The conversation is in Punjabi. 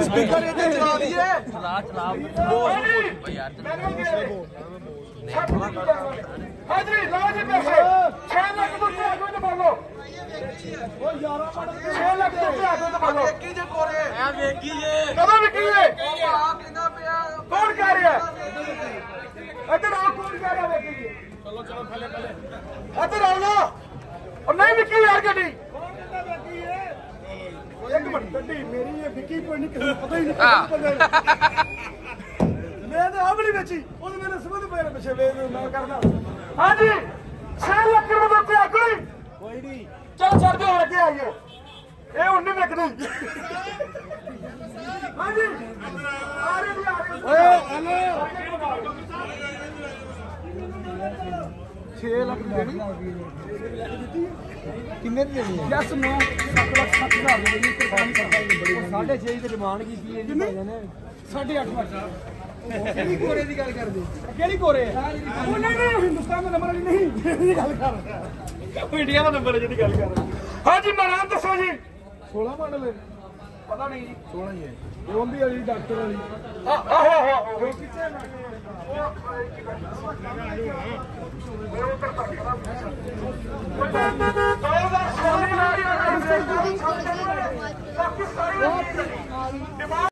ਸਪੀਕਰ ਇੱਥੇ ਚਲਾ ਲਈਏ। ਚਲਾ ਚਲਾ ਓਏ ਯਾਰ ਹਾਜ਼ਰੀ ਲਾਓ ਜੀ ਪੈਸੇ। 6 ਲੱਖ ਤੋਂ ਉੱਤੇ ਆਗੂ ਤੇ ਮੰਗੋ ਓ ਯਾਰਾ ਮੜ 6 ਲੱਖ ਤੋਂ ਉੱਤੇ ਆਗੂ ਤੇ ਮੰਗੋ ਕੀ ਜੇ ਕੋਰੇ ਐ ਵੇਖੀ ਜੇ। ਕਦੋਂ ਵਿਕੀ ਏ ਆ ਕਿੰਨਾ ਪਿਆ ਕੌਣ ਕਹਿ ਰਿਹਾ? ਇੱਧਰ ਆਓ ਕੌਣ ਕਹਿ ਰਿਹਾ ਵਿਕੀ ਏ ਚਲੋ ਚਲੋ ਥੱਲੇ ਥੱਲੇ ਇੱਧਰ ਆਓ ਨਾ। ਉਹ ਨਹੀਂ ਵਿਕੀ ਯਾਰ ਗੱਡੀ। ਮਿੰਟ ਗੱਡੀ ਮੇਰੀ ਇਹ ਵਿਕੀ ਕੋਈ ਨਹੀਂ ਕਿਸੇ ਨੂੰ ਪਤਾ ਹੀ ਨਹੀਂ। ਮੈਂ ਤਾਂ ਆਪ ਨਹੀਂ ਵੇਚੀ। ਉਹਨੇ ਮੇਰੇ ਸਬੰਧ ਨੇ ਪਿੱਛੇ ਵੇਚ ਮੈਂ ਕਰਦਾ ਹਾਂਜੀ 6 ਲੱਖ ਰੁਪਏ ਦੇ ਆਗੂ ਹੀ ਕੋਈ ਨਹੀਂ। ਚਲ ਛੱਡ ਦਿਓ ਅੱਗੇ ਆਈਏ। ਇਹ ਹੁਣ ਨਹੀਂ ਵਿਕਣੀ ਹਾਂਜੀ। ਆ ਰਹੇ ਵੀ ਆ ਰਹੇ ਓਏ ਹਲੋ। 6 ਲੱਖ ਦੇਣੀ। ਕਿੰਨੇ ਦੀ ਦੇਣੀ ਜਸ 9 7 ਲੱਖ 7 ਹਜ਼ਾਰ ਦੀ ਦੇਣੀ ਕੁਰਬਾਨੀ ਕਰਦਾ ਬੜੀ ਸਾਢੇ 6 ਦੀ ਡਿਮਾਂਡ ਕੀਤੀ ਹੈ ਜੀ? ਭਾਈਆਂ ਨੇ 8.5 ਲੱਖ। ਕਿਹੜੀ ਕੋਰੇ ਦੀ ਗੱਲ ਕਰਦੇ ਕਿਹੜੀ ਕੋਰੇ? ਉਹ ਨਹੀਂ ਨਹੀਂ ਹਿੰਦੁਸਤਾਨ ਦਾ ਨੰਬਰ ਨਹੀਂ ਇਹਦੀ ਗੱਲ ਕਰ। ਉਹ ਇੰਡੀਆ ਦਾ ਨੰਬਰ ਹੈ ਜਿਹਦੀ ਗੱਲ ਕਰ। ਹਾਂਜੀ ਨਾਮ ਦੱਸੋ ਜੀ। 16 ਮਾਡਲ ਪਤਾ ਨਹੀਂ ਜੀ। 16 ਹੀ ਹੈ। ਇਹ ਉਹਦੀ ਵਾਲੀ ਡਾਕਟਰ ਵਾਲੀ। ਆਹੋ ਆਹੋ ਉਹ ਕਿੱਥੇ demand